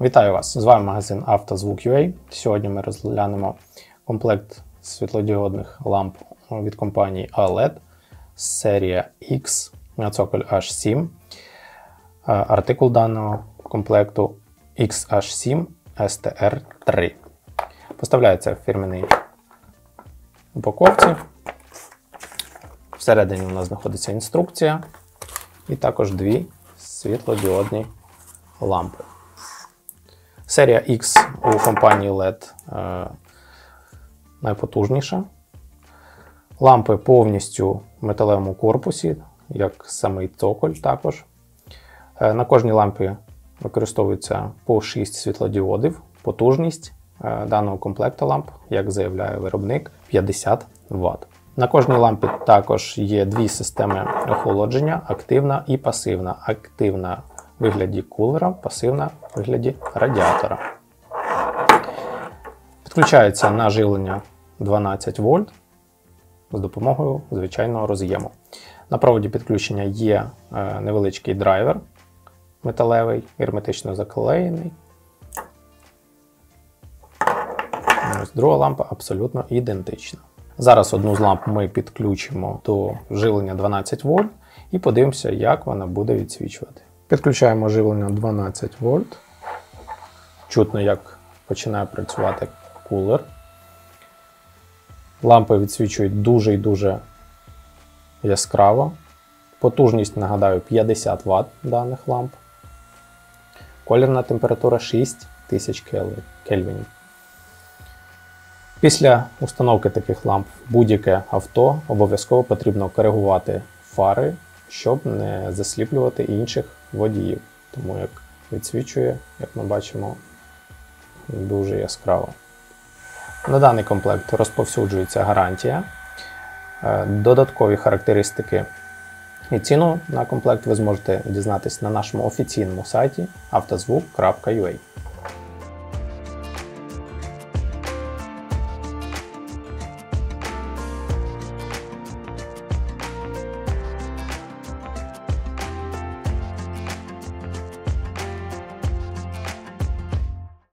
Вітаю вас! З вами магазин «Автозвук.UA». Сьогодні ми розглянемо комплект світлодіодних ламп від компанії ALED серія X на цоколь H7. Артикул даного комплекту XH7 STR3. Поставляється в фірменій упаковці. Всередині у нас знаходиться інструкція і також дві світлодіодні лампи. Серія X у компанії LED е, найпотужніша. Лампи повністю в металевому корпусі, як самий цоколь також. Е, на кожній лампі використовується по 6 світлодіодів. Потужність е, даного комплекту ламп, як заявляє виробник, 50 Вт. На кожній лампі також є дві системи охолодження: активна і пасивна. Активна вигляді кулера, пасивна в вигляді радіатора. Підключається на живлення 12 вольт з допомогою звичайного роз'єму. На проводі підключення є е, невеличкий драйвер металевий, герметично заклеєний. Друга лампа абсолютно ідентична. Зараз одну з ламп ми підключимо до живлення 12 вольт і подивимося, як вона буде відсвічувати. Підключаємо живлення 12 вольт. Чутно, як починає працювати кулер. Лампи відсвічують дуже і дуже яскраво. Потужність, нагадаю, 50 Вт даних ламп. Колірна температура 6000 кельвінів. Після установки таких ламп в будь-яке авто обов'язково потрібно коригувати фари, щоб не засліплювати інших водіїв. Тому як відсвічує, як ми бачимо, дуже яскраво. На даний комплект розповсюджується гарантія. Е, додаткові характеристики і ціну на комплект ви зможете дізнатися на нашому офіційному сайті автозвук.ua.